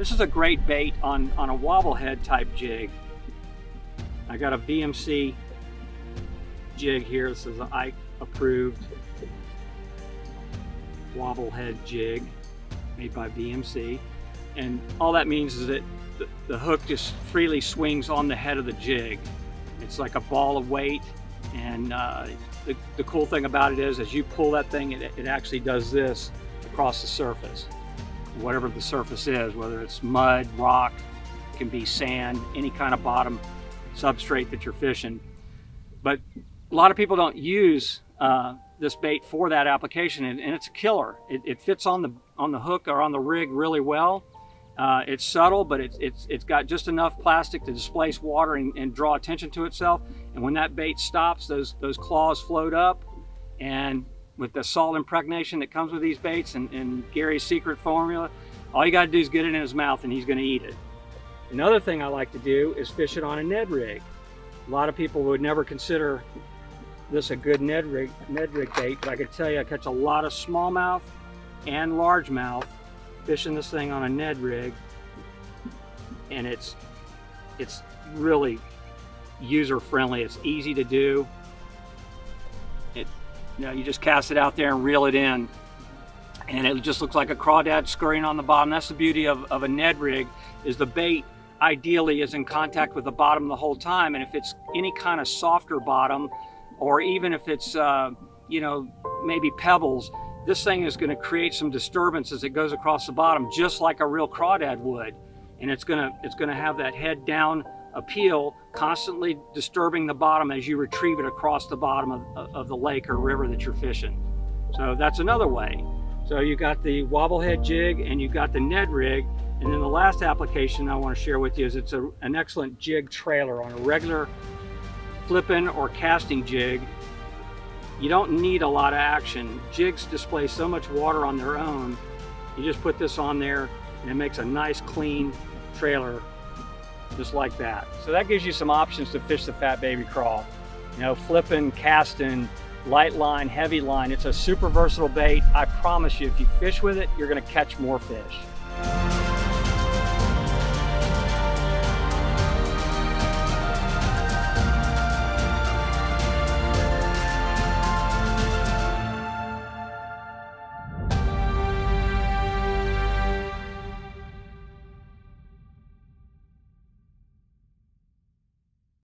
This is a great bait on, on a wobblehead type jig. I got a VMC jig here. This is an Ike approved wobblehead jig made by VMC. And all that means is that the, the hook just freely swings on the head of the jig. It's like a ball of weight and uh, the, the, cool thing about it is as you pull that thing it, it actually does this across the surface whatever the surface is whether it's mud rock it can be sand any kind of bottom substrate that you're fishing but a lot of people don't use uh, this bait for that application and, and it's a killer it, it, fits on the on the hook or on the rig really well uh, it's subtle, but it's, it's, it's got just enough plastic to displace water and, and, draw attention to itself. And when that bait stops, those, those claws float up. And with the salt impregnation that comes with these baits and, and Gary's secret formula, all you got to do is get it in his mouth and he's going to eat it. Another thing I like to do is fish it on a Ned rig. A lot of people would never consider this a good Ned rig, Ned rig bait, but I can tell you I catch a lot of smallmouth and largemouth fishing this thing on a Ned rig and it's it's really user friendly it's easy to do you know you just cast it out there and reel it in. And it just looks like a crawdad scurrying on the bottom. That's the beauty of, of a Ned rig is the bait ideally is in contact with the bottom the whole time. And if it's any kind of softer bottom or even if it's uh, you know maybe pebbles this thing is going to create some disturbance as it goes across the bottom, just like a real crawdad would. And it's going to, it's going to have that head down appeal, constantly disturbing the bottom as you retrieve it across the bottom of, of the lake or river that you're fishing. So that's another way. So you got the wobblehead jig and you've got the Ned rig. And then the last application I want to share with you is it's a, an excellent jig trailer on a regular flipping or casting jig you don't need a lot of action. Jigs display so much water on their own. You just put this on there and it makes a nice clean trailer just like that. So that gives you some options to fish the Fat Baby Craw. You know, flipping, casting, light line, heavy line. It's a super versatile bait. I promise you, if you fish with it, you're gonna catch more fish.